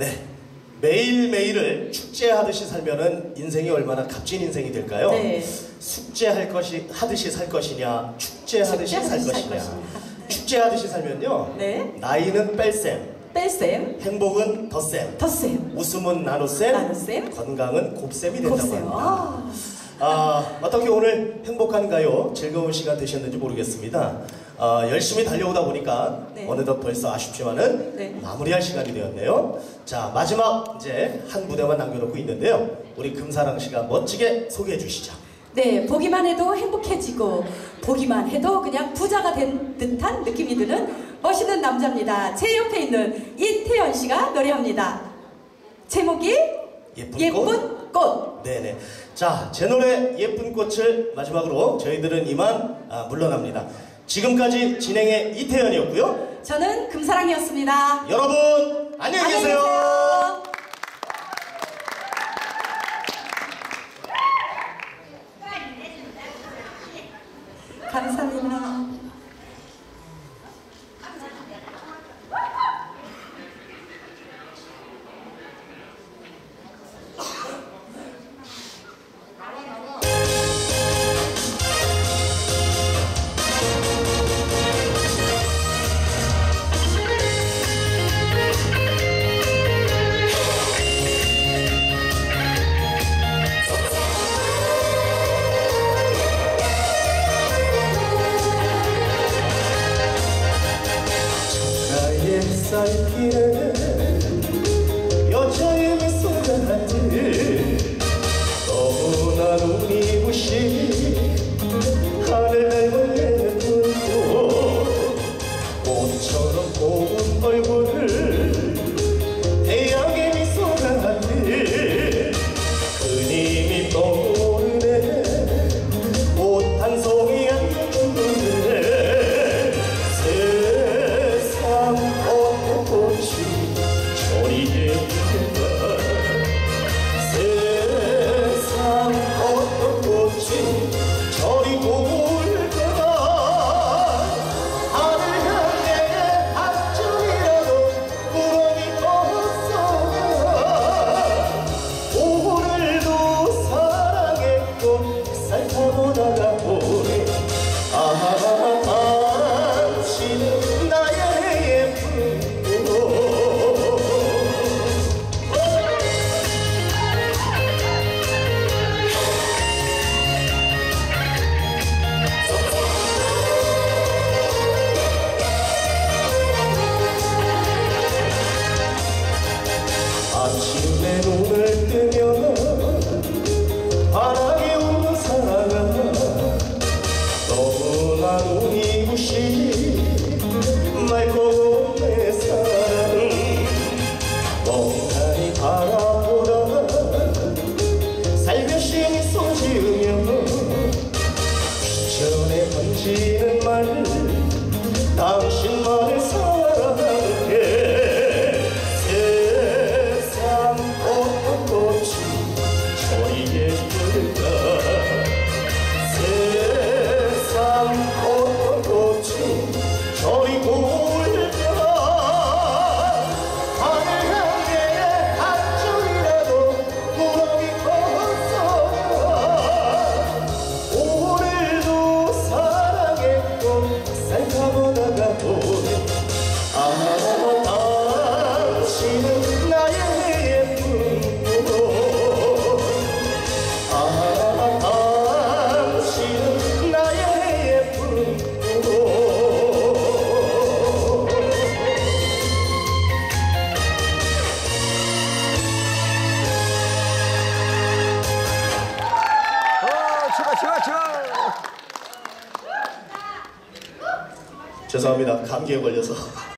네. 매일매일을 축제하듯이 살면은 인생이 얼마나 값진 인생이 될까요? 네. 숙제할 것이 하듯이 살 것이냐, 축제하듯이 살 축제하듯이 살 것이냐. 것이냐. 축제하듯이 살면요. 네. 나이는 뺄셈, 뺄셈, 행복은 덧셈, 덧셈, 웃음은 나눗셈, 나눗셈, 건강은 곱셈이 된다고 곱셈. 합니다. 아, 아, 어떻게 오늘 행복한가요? 즐거운 시간 되셨는지 모르겠습니다. 아, 열심히 달려오다 보니까 네. 어느덧 벌써 아쉽지만은 네. 마무리할 시간이 되었네요. 자, 마지막 이제 한 무대만 남겨놓고 있는데요. 우리 금사랑 씨가 멋지게 소개해 주시죠. 네, 보기만 해도 행복해지고 보기만 해도 그냥 부자가 된 듯한 느낌이 드는 멋있는 남자입니다. 제 옆에 있는 이태현 씨가 노래합니다. 제목이 예쁜 꽃? 꽃. 네네. 자, 제 노래 예쁜 꽃을 마지막으로 저희들은 이만 아, 물러납니다. 지금까지 진행의 이태현이었고요. 저는 금사랑이었습니다. 여러분, 안녕히 계세요. 계세요. 감사합니다. 살길에 여자의 미소가 하늘 너무나 눈이 부신 하늘 닮은 예쁜 꽃 꽃처럼 고운 얼굴을 Karşıma 죄송합니다. 감기에 걸려서